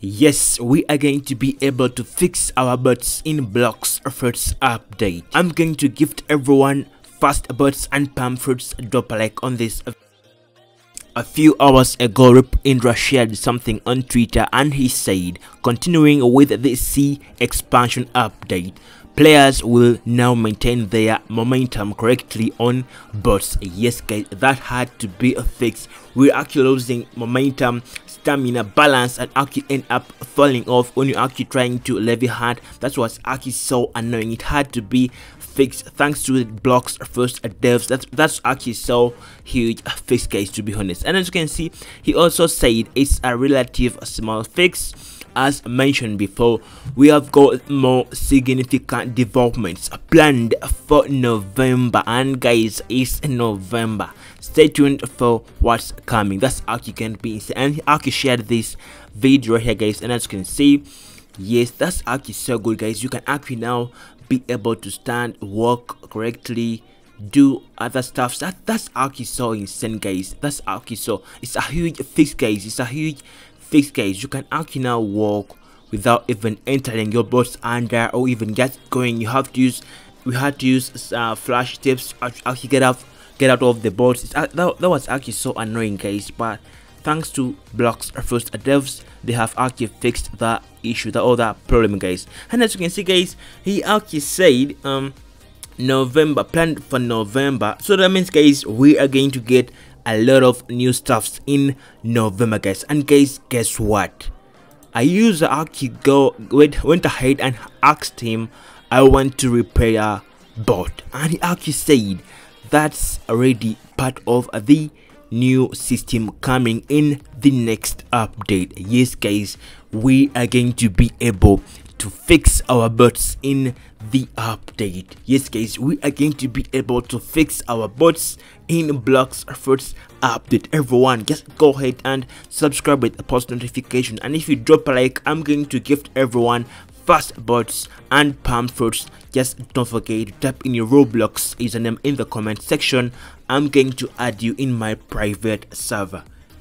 Yes, we are going to be able to fix our bots in Blox Fruits update. I'm going to gift everyone fast bots and pamphlets drop a like on this. A few hours ago, Rip Indra shared something on Twitter and he said, continuing with the Sea expansion update, players will now maintain their momentum correctly on bots. Yes guys, that had to be a fix. We're actually losing momentum stamina balance and actually end up falling off. When you're actually trying to levy hard. That's what's actually so annoying. It had to be fixed thanks to the Blox Fruits devs. That's that's actually so huge fix guys to be honest and as you can see he also said it's a relative small fix. As mentioned before we have got more significant developments planned for november. And guys it's november. Stay tuned for what's coming. That's actually can be and actually shared this video here guys. And as you can see yes that's actually so good guys. You can actually now be able to stand walk correctly do other stuff. That that's actually so insane guys that's actually so it's a huge fix guys it's a huge fix guys you can actually now walk without even entering your bots under or even get going. You have to use we had to use uh, flash tips actually get out get out of the it's, uh, that, that was actually so annoying guys but thanks to Blox Fruits devs they have actually fixed that issue that other problem guys. And as you can see guys he actually said um november planned for november. So that means guys we are going to get a lot of new stuffs in november guys. And guys guess what? A user actually go went, went ahead and asked him i want to repair a bot and he said that's already part of the new system coming in the next update. Yes guys we are going to be able to fix our bots in the update. Yes guys we are going to be able to fix our bots in Blox Fruits update. Everyone just go ahead and subscribe with a post notification. And if you drop a like i'm going to gift everyone fast bots and palm fruits. Just don't forget to type in your roblox username in the comment section. I'm going to add you in my private server